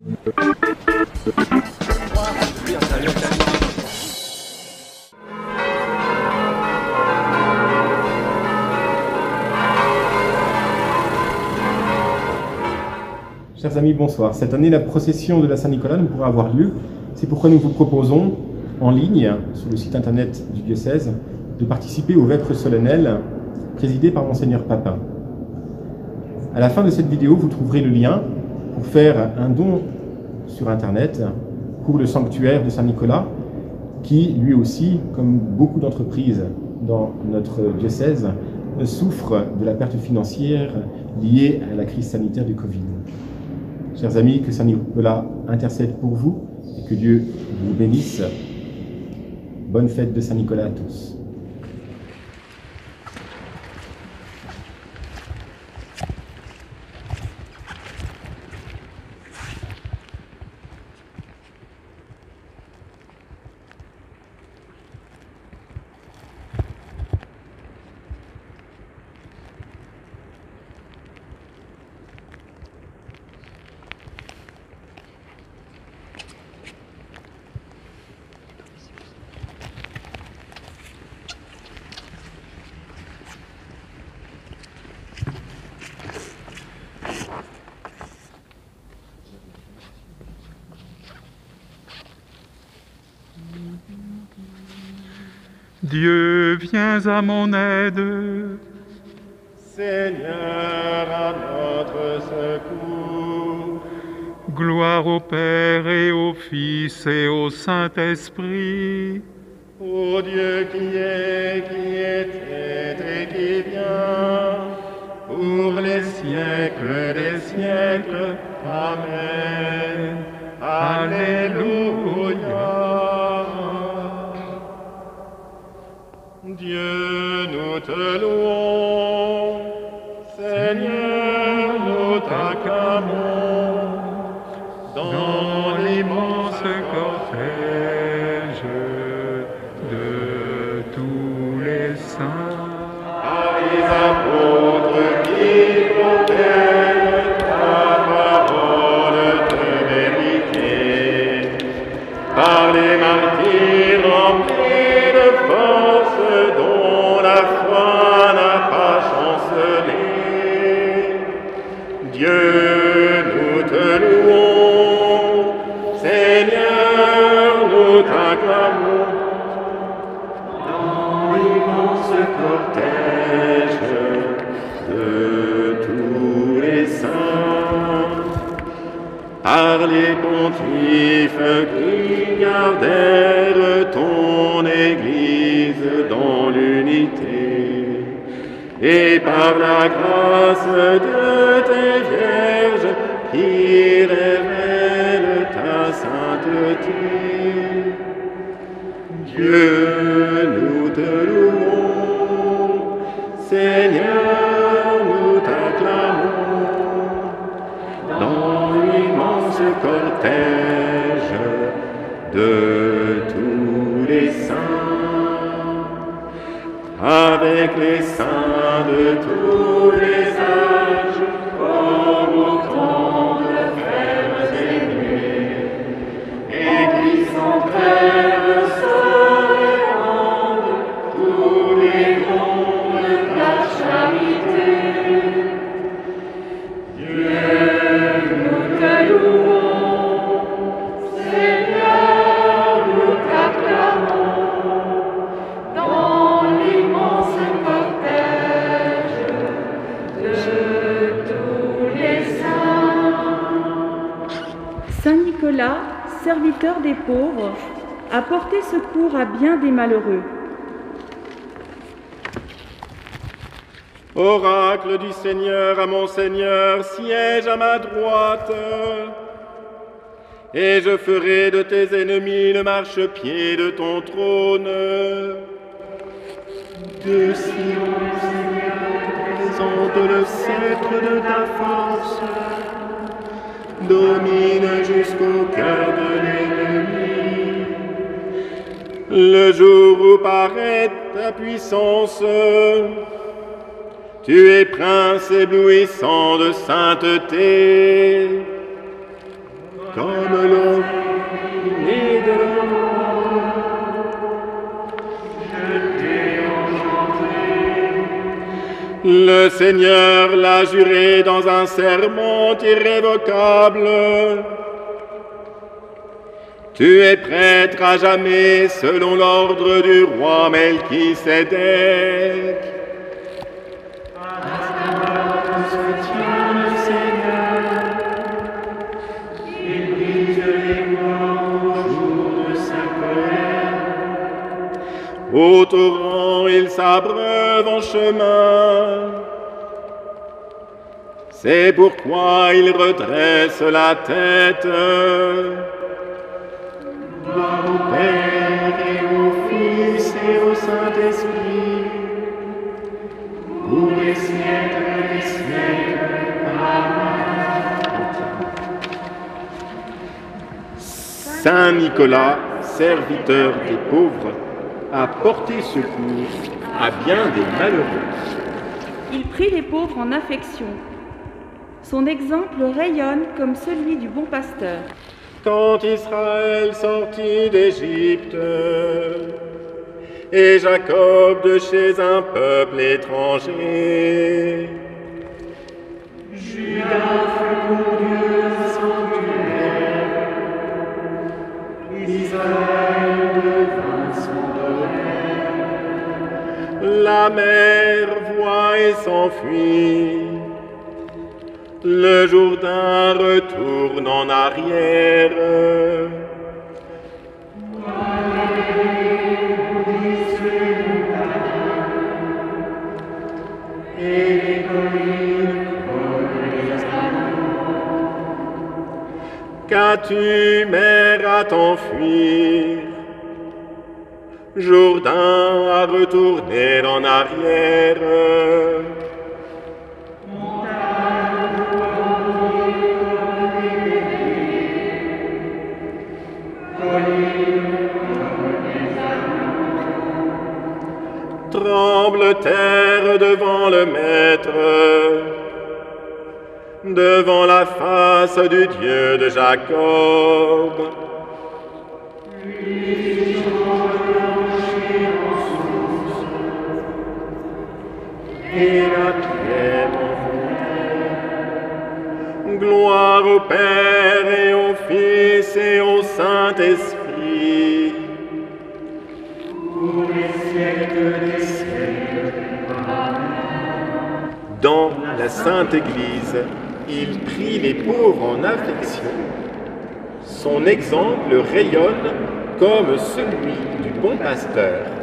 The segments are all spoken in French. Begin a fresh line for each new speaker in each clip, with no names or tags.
Chers amis, bonsoir. Cette année, la procession de la Saint-Nicolas ne pourra avoir lieu. C'est pourquoi nous vous proposons, en ligne, sur le site internet du diocèse, de participer au vêpres solennel présidé par Monseigneur Papin. À la fin de cette vidéo, vous trouverez le lien pour faire un don sur internet pour le sanctuaire de Saint-Nicolas, qui lui aussi, comme beaucoup d'entreprises dans notre diocèse, souffre de la perte financière liée à la crise sanitaire du Covid. Chers amis, que Saint Nicolas intercède pour vous et que Dieu vous bénisse. Bonne fête de Saint Nicolas à tous.
Dieu, viens à mon aide.
Seigneur, à notre secours.
Gloire au Père et au Fils et au Saint-Esprit.
Ô Dieu qui est, qui était et qui vient, pour les siècles des siècles. Amen. Alléluia. Dieu, nous te louons. Seigneur, nous t'acclamons. Qui ton Église dans l'unité, et par la grâce de tes vierges qui révèlent ta sainteté. Dieu, les saints de tous
Serviteur des pauvres, a porté secours à bien des malheureux.
Oracle du Seigneur à mon Seigneur, siège à ma droite. Et je ferai de tes ennemis le marchepied de ton trône. De Sion, Seigneur, présente le sceptre de ta force. Domine jusqu'au cœur de l'ennemi. Le jour où paraît ta puissance, tu es prince éblouissant de sainteté. comme l'eau Le Seigneur l'a juré dans un serment irrévocable. Tu es prêtre à jamais selon l'ordre du roi Melchisédek. Au torrent, il s'abreuve en chemin. C'est pourquoi il redresse la tête. Gloire au Père et au Fils et au Saint-Esprit, pour les siècles des siècles. Saint Nicolas, serviteur des pauvres, a porté secours à bien des malheureux.
Il prit les pauvres en affection. Son exemple rayonne comme celui du bon pasteur.
Quand Israël sortit d'Égypte et Jacob de chez un peuple étranger, Judas La mer voit et s'enfuit. Le Jourdain retourne en arrière. Qu'as-tu, mer, à t'enfuir? Jourdain à retourner en arrière. Tremble terre devant le Maître, devant la face du Dieu de Jacob? Gloire au Père et au Fils et au Saint-Esprit. Pour les siècles des siècles. Dans la Sainte Église, il prie les pauvres en affliction. Son exemple rayonne comme celui du bon pasteur.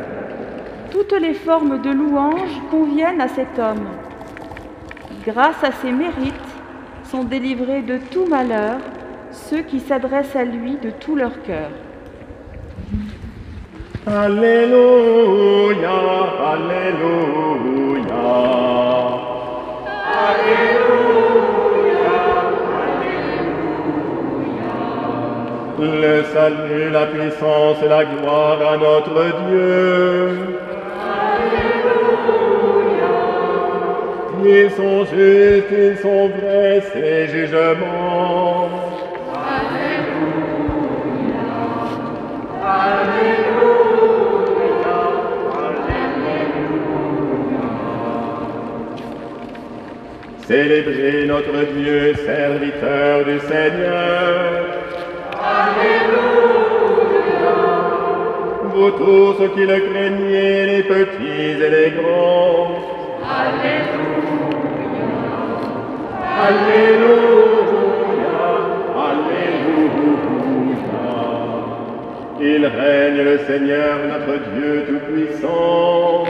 Toutes les formes de louange conviennent à cet homme. Grâce à ses mérites, sont délivrés de tout malheur ceux qui s'adressent à lui de tout leur cœur.
Alléluia, Alléluia. Le salut, la puissance et la gloire à notre Dieu. Ils sont justes, ils sont vrais, ces jugements. Célébrez notre Dieu, serviteur du Seigneur. Vous tous qui le craignez, les petits et les grands. Alléluia. Alléluia. Il règne le Seigneur, notre Dieu Tout-Puissant.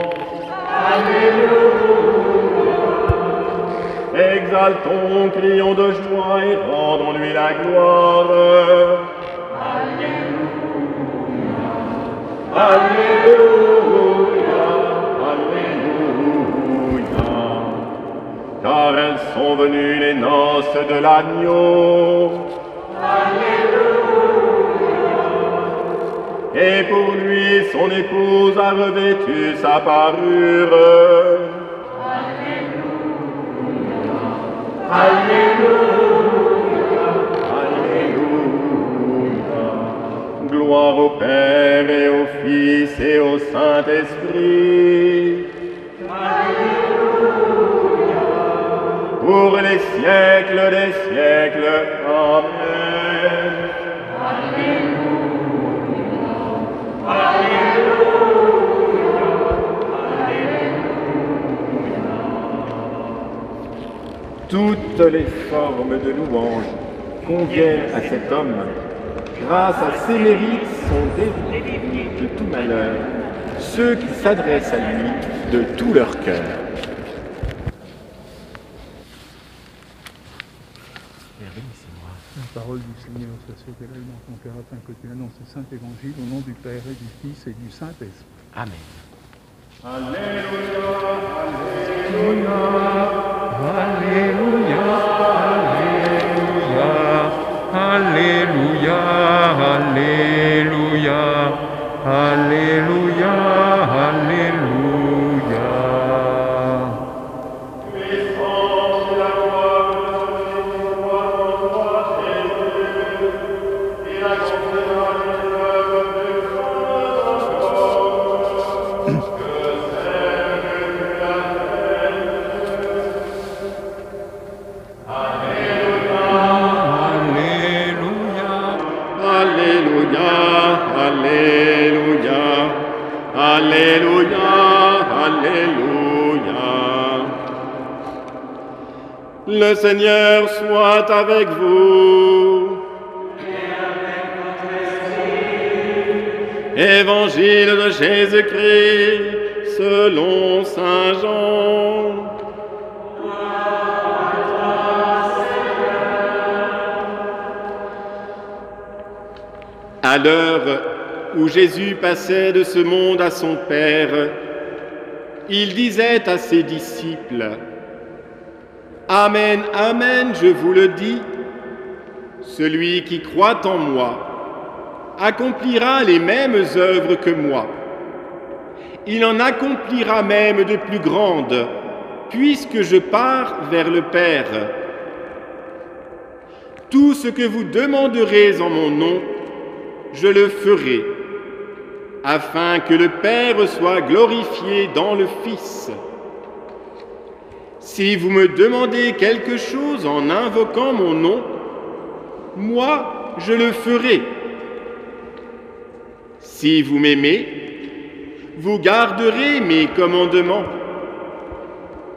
Exaltons, crions de joie et rendons-lui la gloire. Alléluia, car elles sont venues les noces de l'agneau. Alléluia. Et pour lui, son épouse a revêtu sa parure. Alléluia. Alléluia. Alléluia. Gloire au Père et au Fils et au Saint-Esprit. Pour les siècles des siècles. Amen. Toutes les formes de louange conviennent à cet homme. Grâce à ses mérites sont délivrés de tout malheur ceux qui s'adressent à lui de tout leur cœur.
La parole du cœur afin que tu annonces le Saint Évangile au nom du Père et du Fils et du Saint-Esprit.
Amen.
Alléluia, Alléluia, Alléluia, Alléluia, Alléluia, Alléluia.
Seigneur soit avec vous. Évangile de Jésus-Christ selon Saint Jean. À l'heure où Jésus passait de ce monde à son Père, il disait à ses disciples, Amen, Amen, je vous le dis, celui qui croit en moi accomplira les mêmes œuvres que moi. Il en accomplira même de plus grandes, puisque je pars vers le Père. Tout ce que vous demanderez en mon nom, je le ferai, afin que le Père soit glorifié dans le Fils. Si vous me demandez quelque chose en invoquant mon nom, moi, je le ferai. Si vous m'aimez, vous garderez mes commandements.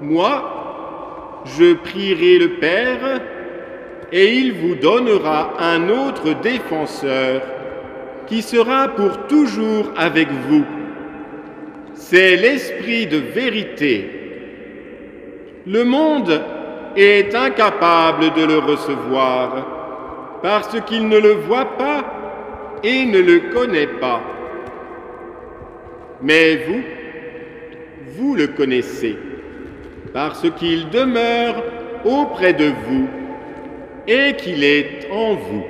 Moi, je prierai le Père, et il vous donnera un autre défenseur qui sera pour toujours avec vous. C'est l'Esprit de vérité. Le monde est incapable de le recevoir parce qu'il ne le voit pas et ne le connaît pas. Mais vous, vous le connaissez parce qu'il demeure auprès de vous et qu'il est en vous.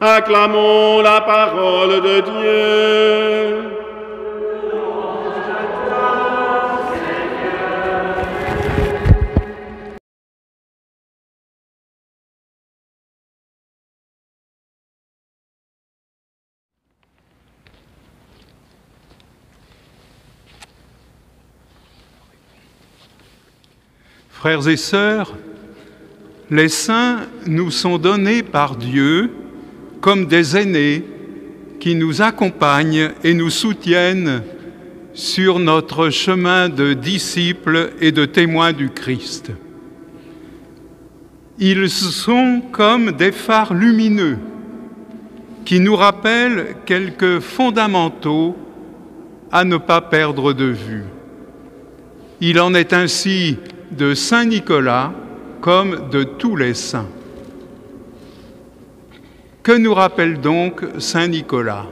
Acclamons la parole de Dieu.
Frères et sœurs, les saints nous sont donnés par Dieu comme des aînés qui nous accompagnent et nous soutiennent sur notre chemin de disciples et de témoins du Christ. Ils sont comme des phares lumineux qui nous rappellent quelques fondamentaux à ne pas perdre de vue. Il en est ainsi de Saint Nicolas comme de tous les saints. Que nous rappelle donc Saint Nicolas?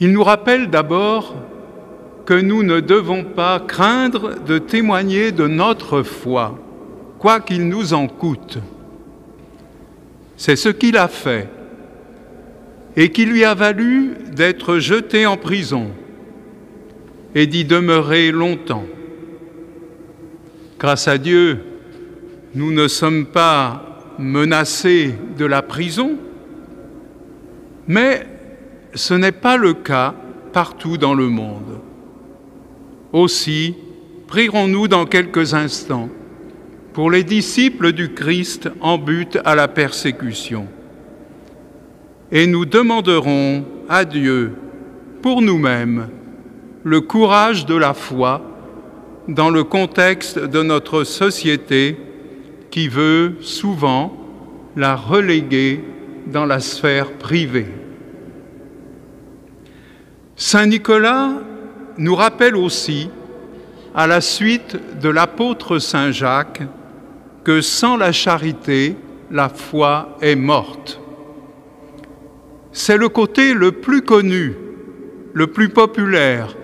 Il nous rappelle d'abord que nous ne devons pas craindre de témoigner de notre foi, quoi qu'il nous en coûte. C'est ce qu'il a fait et qui lui a valu d'être jeté en prison et d'y demeurer longtemps. Grâce à Dieu, nous ne sommes pas menacés de la prison, mais ce n'est pas le cas partout dans le monde. Aussi, prierons-nous dans quelques instants pour les disciples du Christ en but à la persécution. Et nous demanderons à Dieu, pour nous-mêmes, le courage de la foi dans le contexte de notre société qui veut souvent la reléguer dans la sphère privée. Saint Nicolas nous rappelle aussi, à la suite de l'apôtre Saint Jacques, que sans la charité, la foi est morte. C'est le côté le plus connu, le plus populaire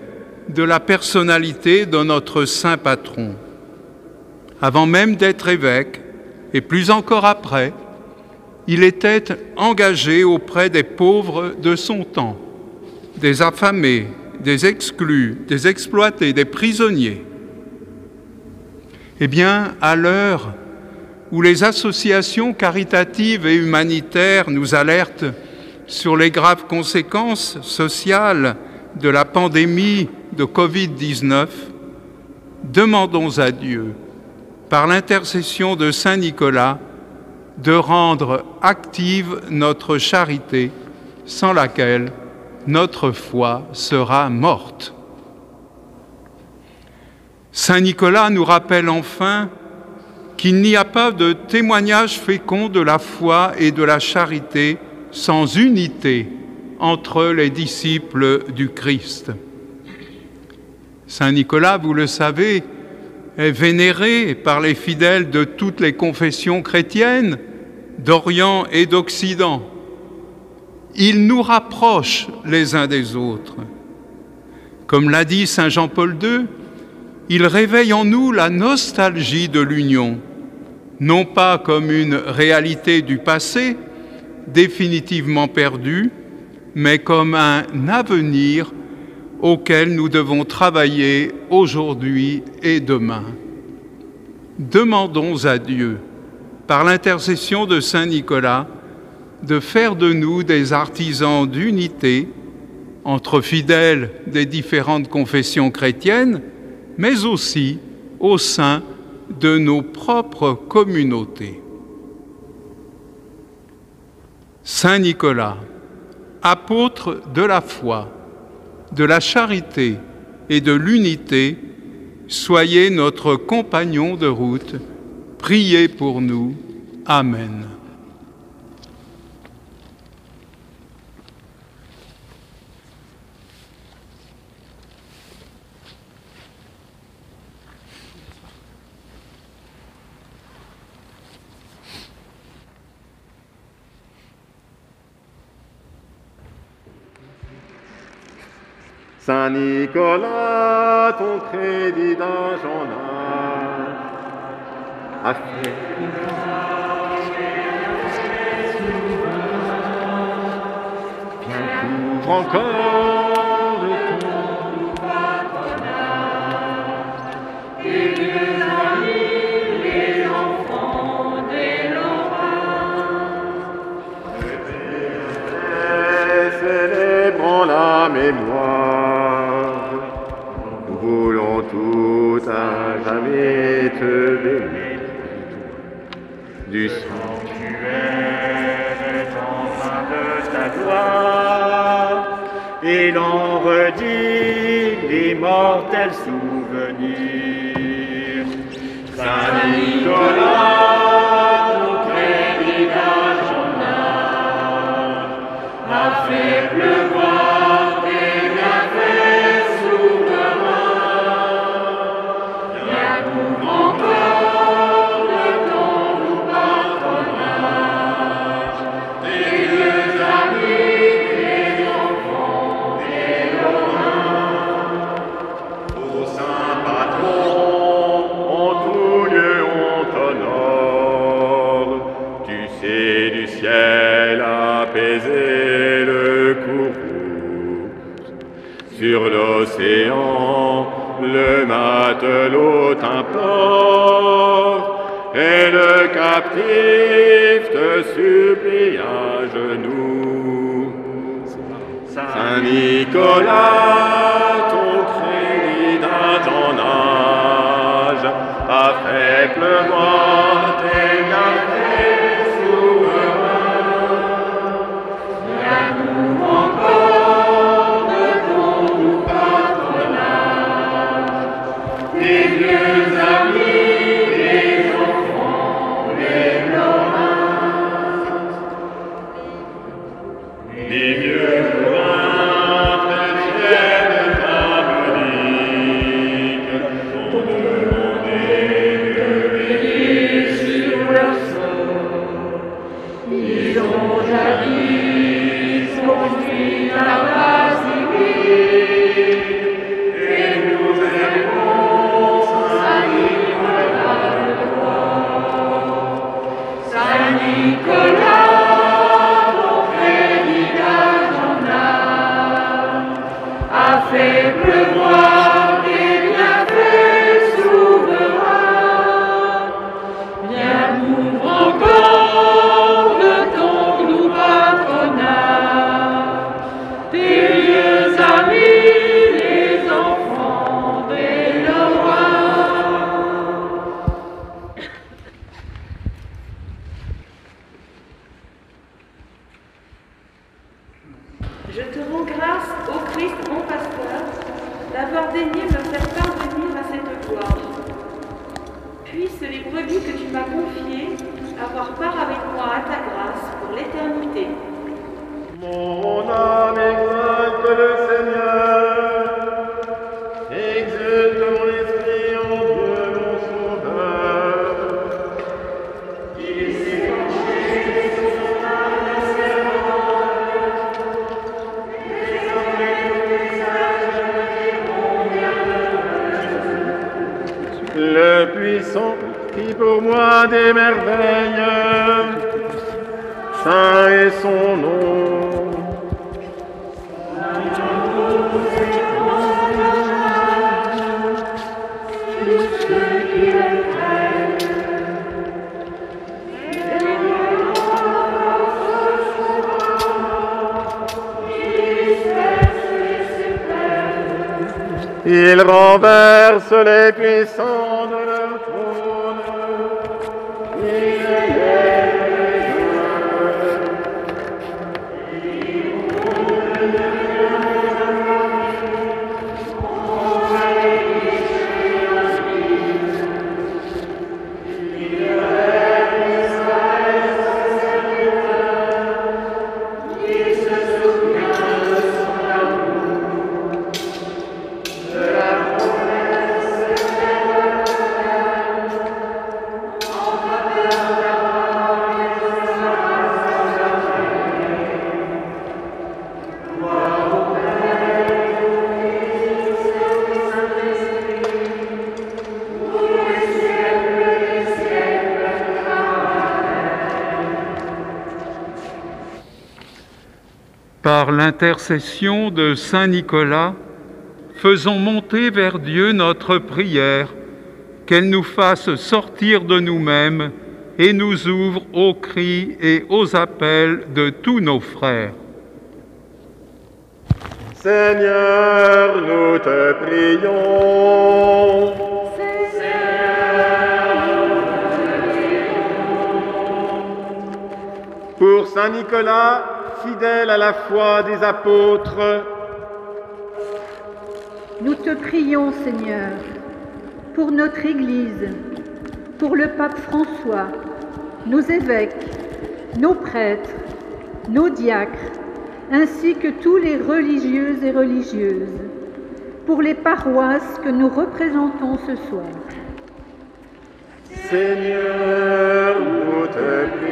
de la personnalité de notre saint patron. Avant même d'être évêque, et plus encore après, il était engagé auprès des pauvres de son temps, des affamés, des exclus, des exploités, des prisonniers. Eh bien, à l'heure où les associations caritatives et humanitaires nous alertent sur les graves conséquences sociales de la pandémie de Covid-19, demandons à Dieu, par l'intercession de Saint Nicolas, de rendre active notre charité, sans laquelle notre foi sera morte. Saint Nicolas nous rappelle enfin qu'il n'y a pas de témoignage fécond de la foi et de la charité sans unité entre les disciples du Christ. Saint Nicolas, vous le savez, est vénéré par les fidèles de toutes les confessions chrétiennes, d'Orient et d'Occident. Il nous rapproche les uns des autres. Comme l'a dit Saint Jean-Paul II, il réveille en nous la nostalgie de l'union, non pas comme une réalité du passé, définitivement perdue, mais comme un avenir auquel nous devons travailler aujourd'hui et demain. Demandons à Dieu, par l'intercession de Saint Nicolas, de faire de nous des artisans d'unité entre fidèles des différentes confessions chrétiennes, mais aussi au sein de nos propres communautés. Saint Nicolas, apôtre de la foi, de la charité et de l'unité, soyez notre compagnon de route. Priez pour nous. Amen.
Saint Nicolas, ton crédit d'argent a fait. Couvre encore et l'on redit l'immortel souvenir. Nicolas,
Puissent les brebis que tu m'as confiées avoir part avec moi à ta grâce pour l'éternité.
Des merveilles, saint est son nom. Il renverse les puissants. Il
l'intercession de Saint Nicolas, faisons monter vers Dieu notre prière, qu'elle nous fasse sortir de nous-mêmes et nous ouvre aux cris et aux appels de tous nos frères.
Seigneur, nous te prions. Pour Saint Nicolas, fidèle à la foi des apôtres,
Nous te prions, Seigneur, pour notre Église, pour le pape François, nos évêques, nos prêtres, nos diacres, ainsi que tous les religieux et religieuses, pour les paroisses que nous représentons ce soir.
Seigneur, nous te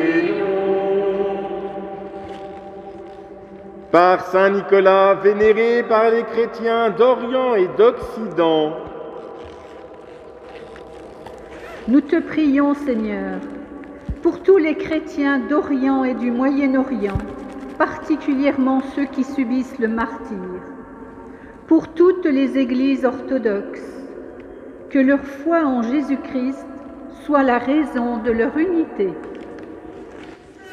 Par Saint Nicolas, vénéré par les chrétiens d'Orient et d'Occident,
Nous te prions, Seigneur, pour tous les chrétiens d'Orient et du Moyen-Orient, particulièrement ceux qui subissent le martyre, pour toutes les églises orthodoxes, que leur foi en Jésus-Christ soit la raison de leur unité.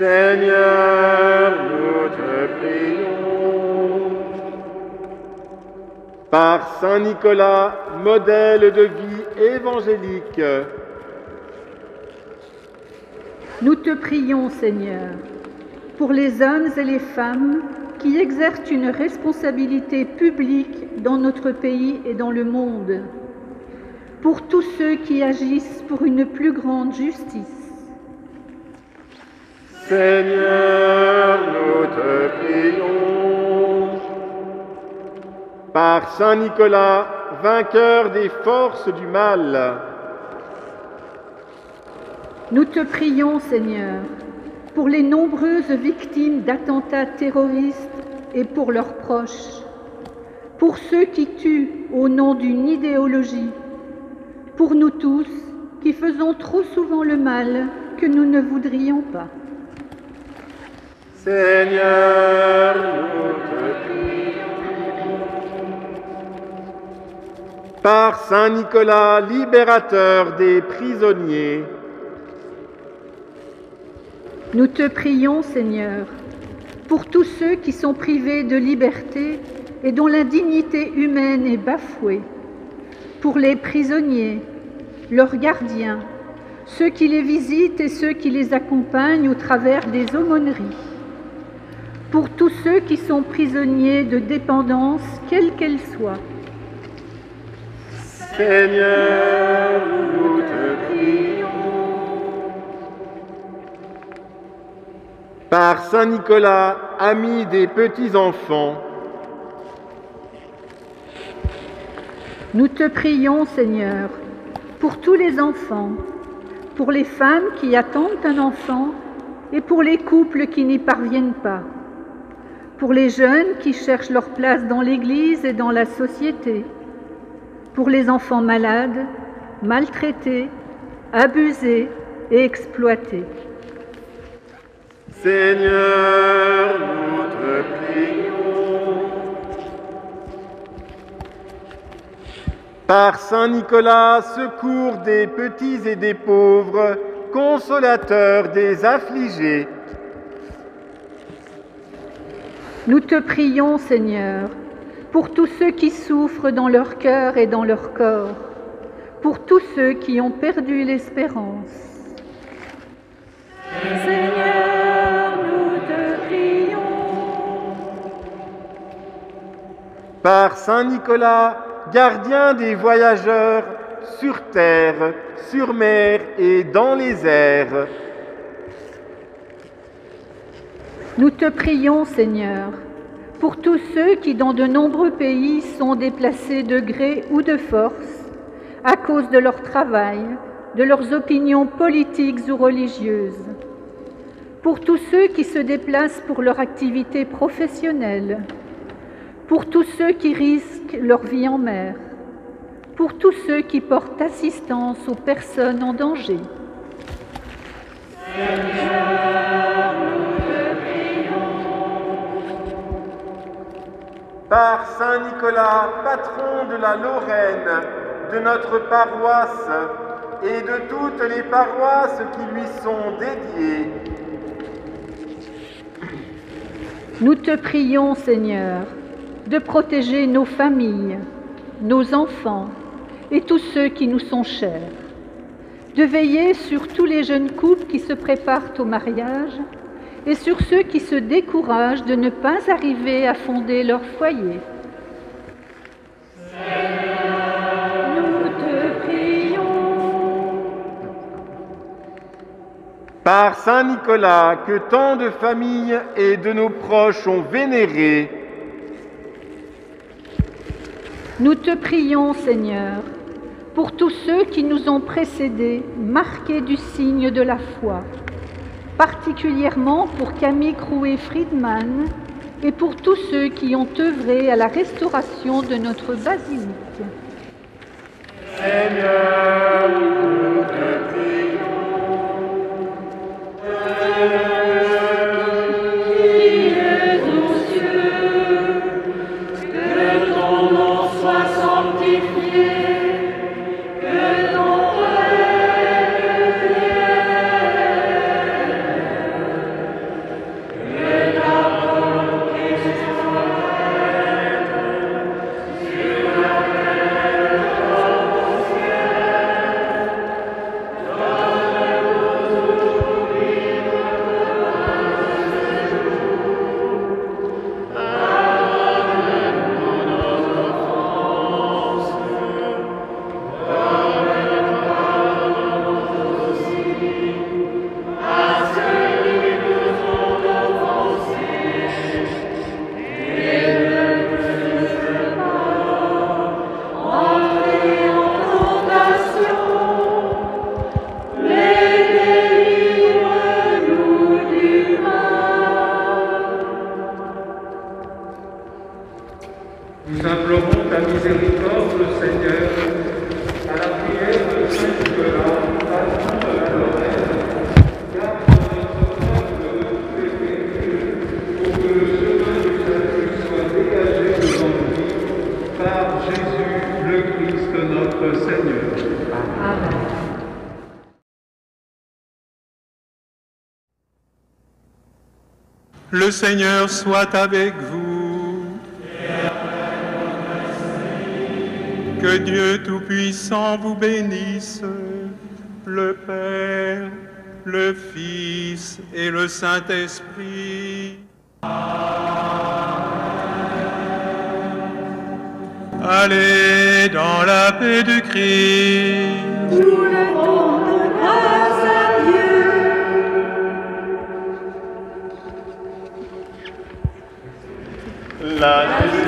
Seigneur, nous te prions. Par Saint Nicolas, modèle de vie évangélique,
Nous te prions, Seigneur, pour les hommes et les femmes qui exercent une responsabilité publique dans notre pays et dans le monde, pour tous ceux qui agissent pour une plus grande justice,
Seigneur, nous te prions. Par Saint Nicolas, vainqueur des forces du mal,
Nous te prions, Seigneur, pour les nombreuses victimes d'attentats terroristes et pour leurs proches, pour ceux qui tuent au nom d'une idéologie, pour nous tous qui faisons trop souvent le mal que nous ne voudrions pas.
Seigneur, nous te prions. Par Saint Nicolas, libérateur des prisonniers,
Nous te prions, Seigneur, pour tous ceux qui sont privés de liberté et dont la dignité humaine est bafouée, pour les prisonniers, leurs gardiens, ceux qui les visitent et ceux qui les accompagnent au travers des aumôneries, pour tous ceux qui sont prisonniers de dépendance, quelle qu'elle soit,
Seigneur, nous te prions. Par Saint Nicolas, ami des petits-enfants,
Nous te prions, Seigneur, pour tous les enfants, pour les femmes qui attendent un enfant et pour les couples qui n'y parviennent pas, pour les jeunes qui cherchent leur place dans l'Église et dans la société, pour les enfants malades, maltraités, abusés et exploités.
Seigneur, nous te prions. Par Saint Nicolas, secours des petits et des pauvres, consolateur des affligés,
Nous te prions, Seigneur, pour tous ceux qui souffrent dans leur cœur et dans leur corps, pour tous ceux qui ont perdu l'espérance. Seigneur, nous te prions.
par Saint Nicolas, gardien des voyageurs sur terre, sur mer et dans les airs,
Nous te prions, Seigneur, pour tous ceux qui dans de nombreux pays sont déplacés de gré ou de force à cause de leur travail, de leurs opinions politiques ou religieuses, pour tous ceux qui se déplacent pour leur activité professionnelle, pour tous ceux qui risquent leur vie en mer, pour tous ceux qui portent assistance aux personnes en danger.
Par Saint Nicolas, patron de la Lorraine, de notre paroisse et de toutes les paroisses qui lui sont dédiées,
Nous te prions, Seigneur, de protéger nos familles, nos enfants et tous ceux qui nous sont chers, de veiller sur tous les jeunes couples qui se préparent au mariage et sur ceux qui se découragent de ne pas arriver à fonder leur foyer. Nous te prions.
par Saint Nicolas, que tant de familles et de nos proches ont vénéré,
Nous te prions, Seigneur, pour tous ceux qui nous ont précédés, marqués du signe de la foi, particulièrement pour Camille Crouet-Friedman et pour tous ceux qui ont œuvré à la restauration de notre basilique.
Le Seigneur soit avec vous. Que Dieu Tout-Puissant vous bénisse, le Père, le Fils et le Saint-Esprit. Allez dans la paix de Christ. la